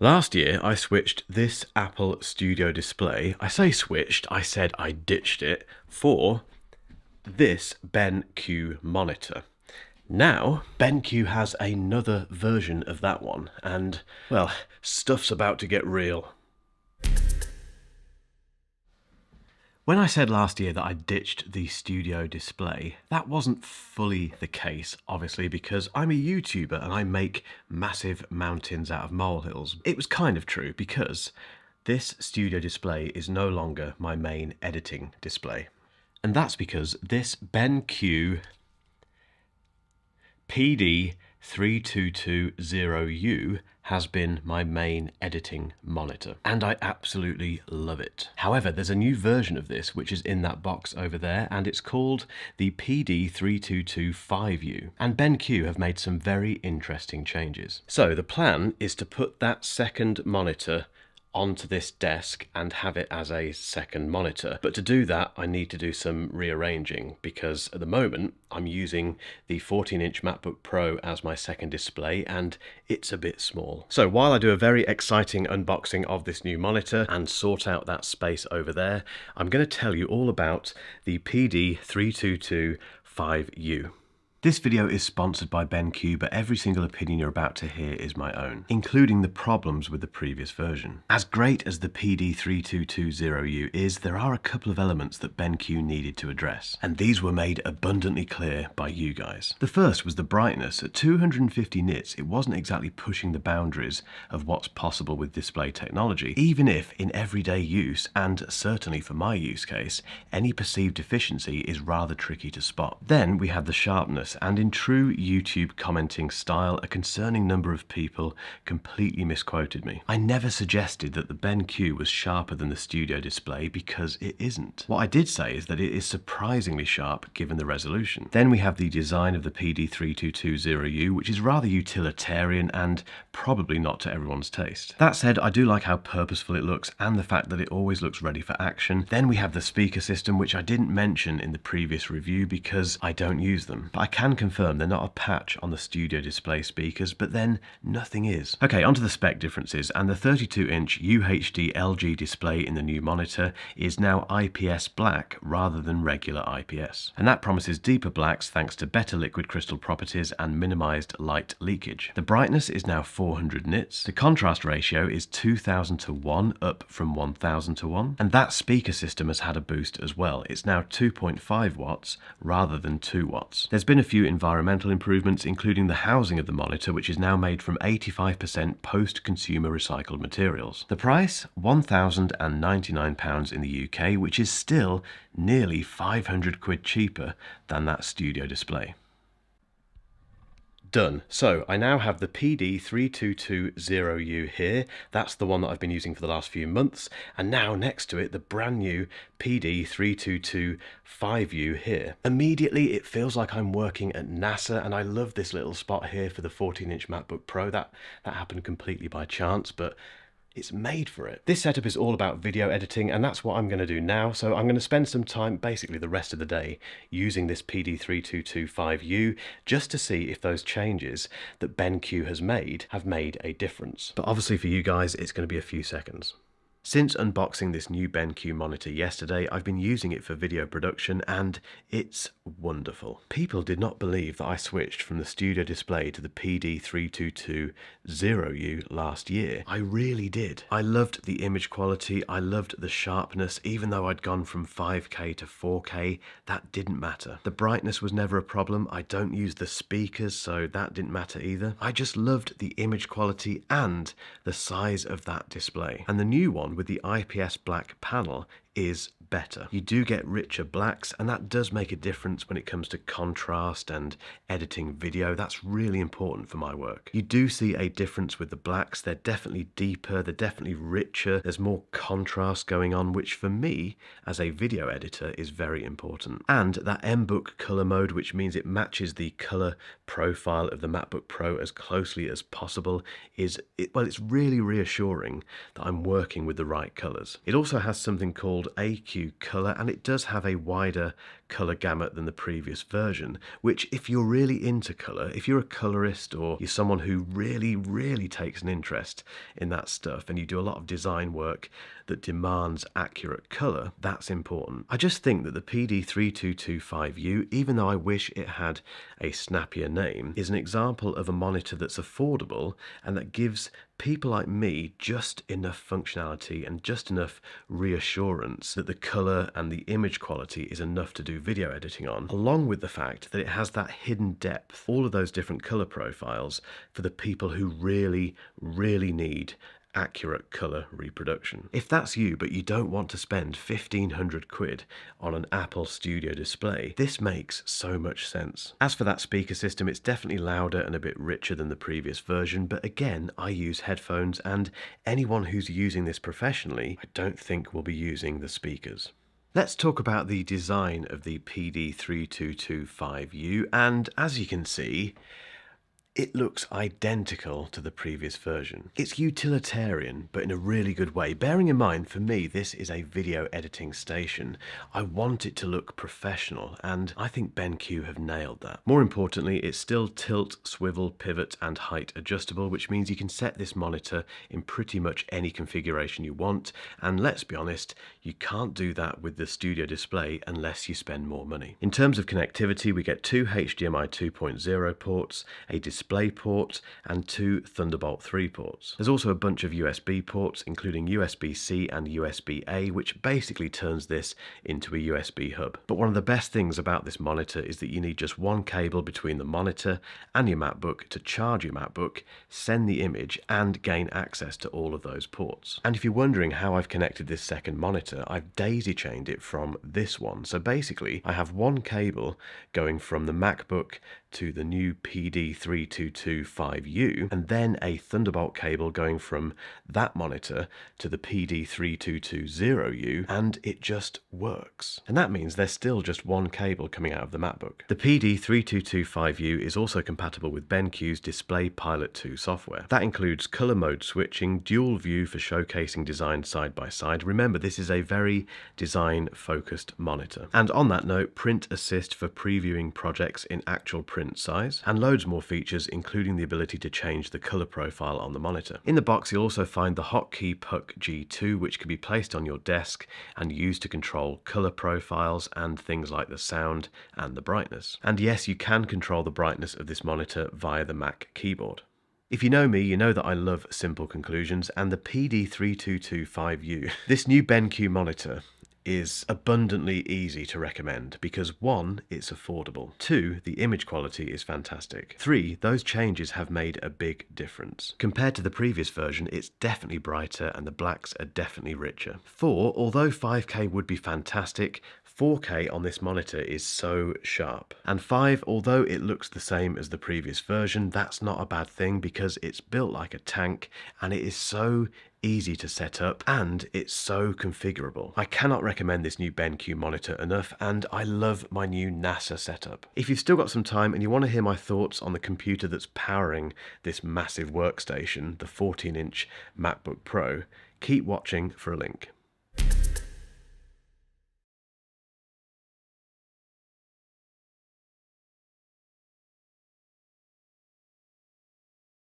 Last year, I switched this Apple Studio display. I say switched, I said I ditched it for this BenQ monitor. Now, BenQ has another version of that one, and, well, stuff's about to get real. When I said last year that I ditched the studio display, that wasn't fully the case, obviously, because I'm a YouTuber and I make massive mountains out of molehills. It was kind of true because this studio display is no longer my main editing display. And that's because this BenQ PD3220U has been my main editing monitor and I absolutely love it. However, there's a new version of this which is in that box over there and it's called the PD3225U and BenQ have made some very interesting changes. So the plan is to put that second monitor onto this desk and have it as a second monitor. But to do that, I need to do some rearranging because at the moment I'm using the 14 inch MacBook Pro as my second display and it's a bit small. So while I do a very exciting unboxing of this new monitor and sort out that space over there, I'm going to tell you all about the PD3225U. This video is sponsored by BenQ, but every single opinion you're about to hear is my own, including the problems with the previous version. As great as the PD3220U is, there are a couple of elements that BenQ needed to address, and these were made abundantly clear by you guys. The first was the brightness. At 250 nits, it wasn't exactly pushing the boundaries of what's possible with display technology, even if in everyday use, and certainly for my use case, any perceived deficiency is rather tricky to spot. Then we had the sharpness and in true YouTube commenting style, a concerning number of people completely misquoted me. I never suggested that the BenQ was sharper than the studio display because it isn't. What I did say is that it is surprisingly sharp given the resolution. Then we have the design of the PD3220U, which is rather utilitarian and probably not to everyone's taste. That said, I do like how purposeful it looks and the fact that it always looks ready for action. Then we have the speaker system, which I didn't mention in the previous review because I don't use them. But I can confirm they're not a patch on the studio display speakers, but then nothing is. Okay, onto the spec differences, and the 32-inch UHD LG display in the new monitor is now IPS black rather than regular IPS. And that promises deeper blacks thanks to better liquid crystal properties and minimized light leakage. The brightness is now 400 nits. The contrast ratio is 2000 to 1 up from 1000 to 1. And that speaker system has had a boost as well. It's now 2.5 watts rather than 2 watts. There's been a few environmental improvements, including the housing of the monitor, which is now made from 85% post-consumer recycled materials. The price, £1,099 in the UK, which is still nearly 500 quid cheaper than that studio display. Done. So I now have the PD3220U here. That's the one that I've been using for the last few months. And now next to it, the brand new PD3225U here. Immediately, it feels like I'm working at NASA and I love this little spot here for the 14 inch MacBook Pro. That, that happened completely by chance, but it's made for it. This setup is all about video editing and that's what I'm going to do now. So I'm going to spend some time, basically the rest of the day, using this PD3225U just to see if those changes that BenQ has made have made a difference. But obviously for you guys, it's going to be a few seconds. Since unboxing this new BenQ monitor yesterday, I've been using it for video production and it's wonderful. People did not believe that I switched from the studio display to the PD3220U last year. I really did. I loved the image quality, I loved the sharpness, even though I'd gone from 5K to 4K, that didn't matter. The brightness was never a problem, I don't use the speakers, so that didn't matter either. I just loved the image quality and the size of that display. And the new one with the IPS black panel is better. You do get richer blacks and that does make a difference when it comes to contrast and editing video. That's really important for my work. You do see a difference with the blacks. They're definitely deeper, they're definitely richer. There's more contrast going on, which for me as a video editor is very important. And that MBook color mode, which means it matches the color profile of the MacBook Pro as closely as possible is, it, well, it's really reassuring that I'm working with the right colors. It also has something called AQ color and it does have a wider colour gamut than the previous version, which if you're really into colour, if you're a colourist or you're someone who really, really takes an interest in that stuff and you do a lot of design work that demands accurate colour, that's important. I just think that the PD3225U, even though I wish it had a snappier name, is an example of a monitor that's affordable and that gives people like me just enough functionality and just enough reassurance that the colour and the image quality is enough to do video editing on, along with the fact that it has that hidden depth, all of those different colour profiles for the people who really, really need accurate colour reproduction. If that's you, but you don't want to spend 1500 quid on an Apple Studio display, this makes so much sense. As for that speaker system, it's definitely louder and a bit richer than the previous version, but again, I use headphones and anyone who's using this professionally, I don't think will be using the speakers. Let's talk about the design of the PD3225U, and as you can see, it looks identical to the previous version. It's utilitarian, but in a really good way. Bearing in mind, for me, this is a video editing station. I want it to look professional, and I think BenQ have nailed that. More importantly, it's still tilt, swivel, pivot, and height adjustable, which means you can set this monitor in pretty much any configuration you want, and let's be honest, you can't do that with the Studio Display unless you spend more money. In terms of connectivity, we get two HDMI 2.0 ports, a display display port and two Thunderbolt 3 ports. There's also a bunch of USB ports, including USB-C and USB-A, which basically turns this into a USB hub. But one of the best things about this monitor is that you need just one cable between the monitor and your MacBook to charge your MacBook, send the image, and gain access to all of those ports. And if you're wondering how I've connected this second monitor, I've daisy chained it from this one. So basically, I have one cable going from the MacBook to the new PD3225U, and then a Thunderbolt cable going from that monitor to the PD3220U, and it just works. And that means there's still just one cable coming out of the MacBook. The PD3225U is also compatible with BenQ's Display Pilot 2 software. That includes color mode switching, dual view for showcasing design side by side. Remember, this is a very design focused monitor. And on that note, print assist for previewing projects in actual print size, and loads more features including the ability to change the colour profile on the monitor. In the box you'll also find the hotkey Puck G2 which can be placed on your desk and used to control colour profiles and things like the sound and the brightness. And yes, you can control the brightness of this monitor via the Mac keyboard. If you know me, you know that I love simple conclusions, and the PD3225U, this new BenQ monitor, is abundantly easy to recommend because one, it's affordable. Two, the image quality is fantastic. Three, those changes have made a big difference. Compared to the previous version, it's definitely brighter and the blacks are definitely richer. Four, although 5K would be fantastic, 4K on this monitor is so sharp. And 5, although it looks the same as the previous version, that's not a bad thing because it's built like a tank and it is so easy to set up and it's so configurable. I cannot recommend this new BenQ monitor enough and I love my new NASA setup. If you've still got some time and you want to hear my thoughts on the computer that's powering this massive workstation, the 14 inch MacBook Pro, keep watching for a link.